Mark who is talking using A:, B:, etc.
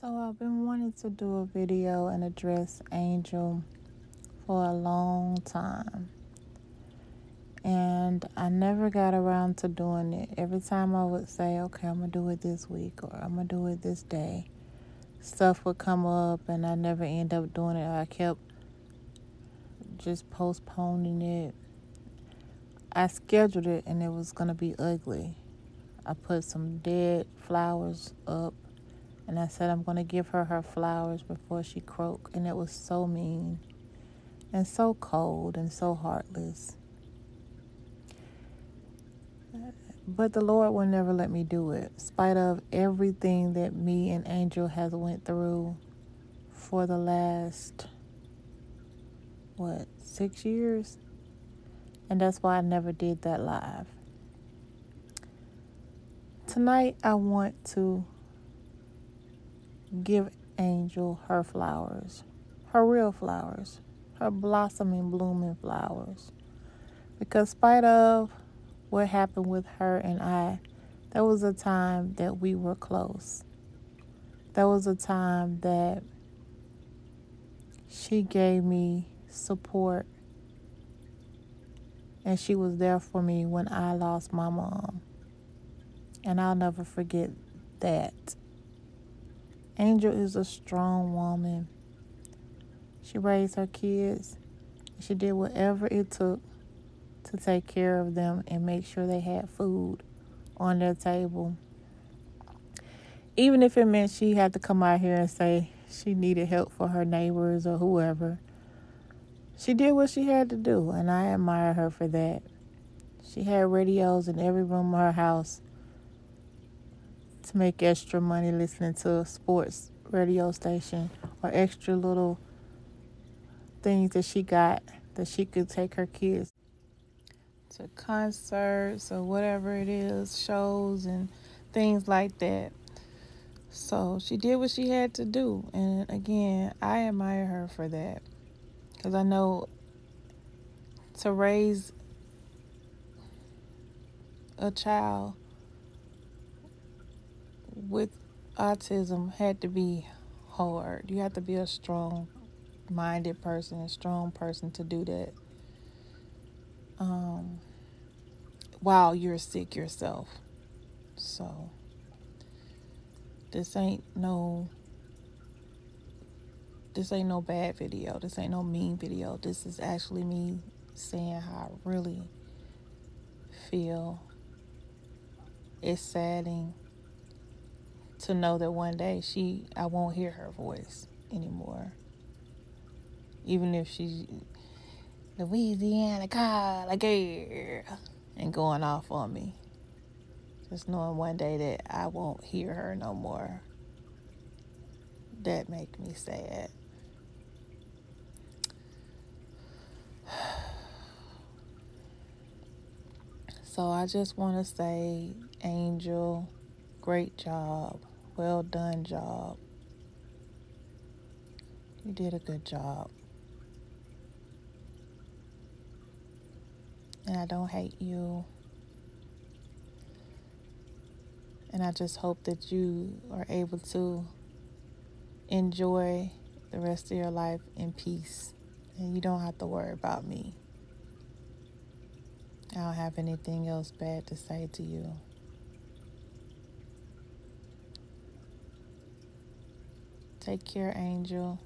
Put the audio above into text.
A: So I've been wanting to do a video and address Angel for a long time. And I never got around to doing it. Every time I would say, okay, I'm going to do it this week or I'm going to do it this day, stuff would come up and I never end up doing it. I kept just postponing it. I scheduled it and it was going to be ugly. I put some dead flowers up and I said I'm going to give her her flowers before she croak. And it was so mean and so cold and so heartless. But the Lord will never let me do it, in spite of everything that me and Angel has went through for the last what six years, and that's why I never did that live. Tonight I want to give Angel her flowers, her real flowers, her blossoming, blooming flowers. Because, spite of what happened with her and I, there was a time that we were close. There was a time that she gave me support and she was there for me when I lost my mom. And I'll never forget that. Angel is a strong woman. She raised her kids. She did whatever it took to take care of them and make sure they had food on their table. Even if it meant she had to come out here and say she needed help for her neighbors or whoever, she did what she had to do, and I admire her for that. She had radios in every room of her house to make extra money listening to a sports radio station or extra little things that she got that she could take her kids to concerts or whatever it is, shows and things like that. So she did what she had to do. And again, I admire her for that. Because I know to raise a child with autism had to be hard. You have to be a strong minded person, a strong person to do that. Um, while you're sick yourself. So, this ain't no. This ain't no bad video. This ain't no mean video. This is actually me saying how I really feel. It's saddening to know that one day she I won't hear her voice anymore. Even if she's Louisiana call like and going off on me. Just knowing one day that I won't hear her no more. That make me sad. So I just want to say, Angel, great job. Well done job. You did a good job. And I don't hate you. And I just hope that you are able to enjoy the rest of your life in peace. And you don't have to worry about me. I don't have anything else bad to say to you. Take care, Angel.